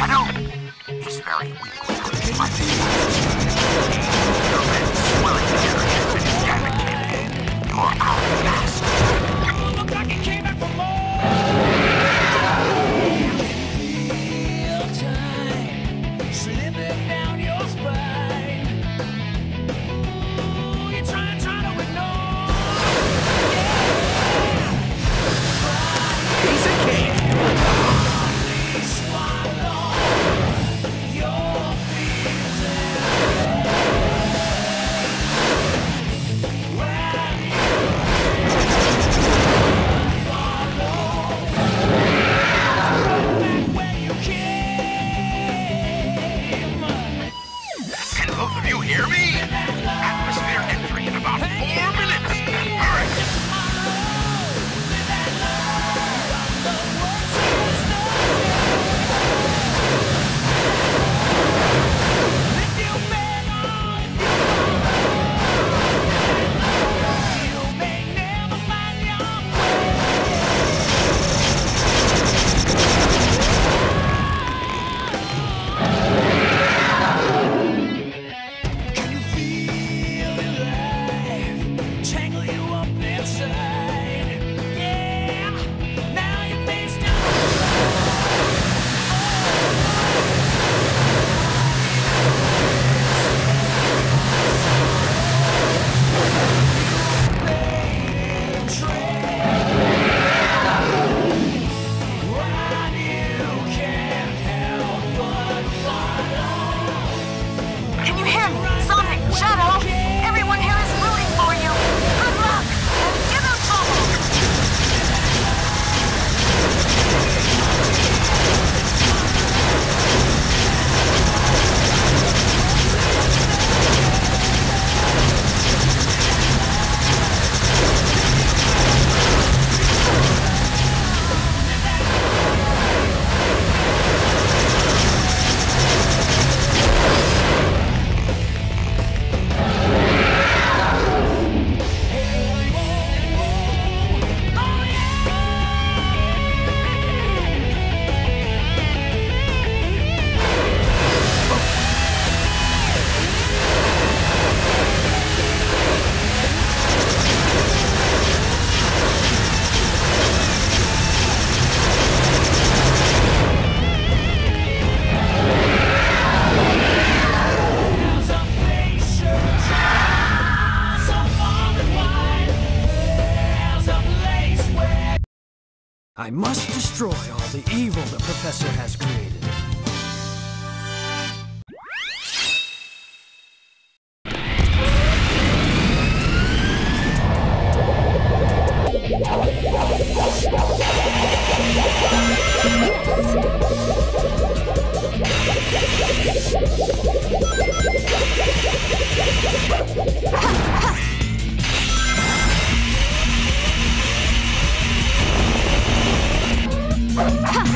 Shadow? He's very weak. I must destroy all the evil the Professor has created.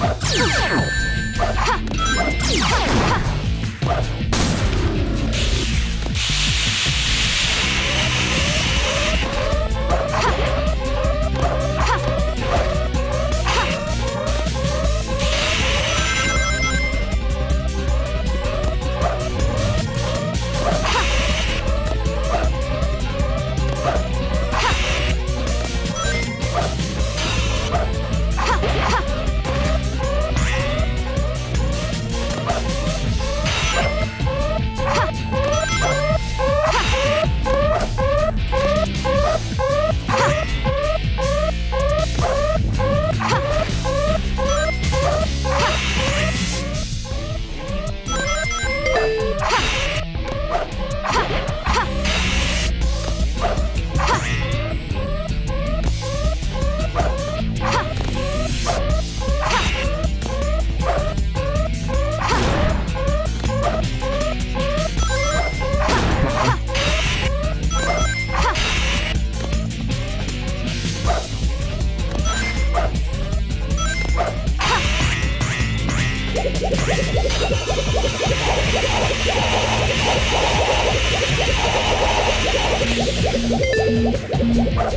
Let's go. What?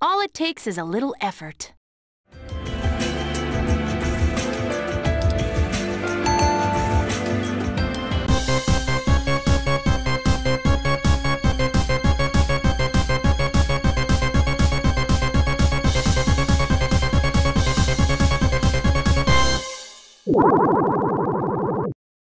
All it takes is a little effort.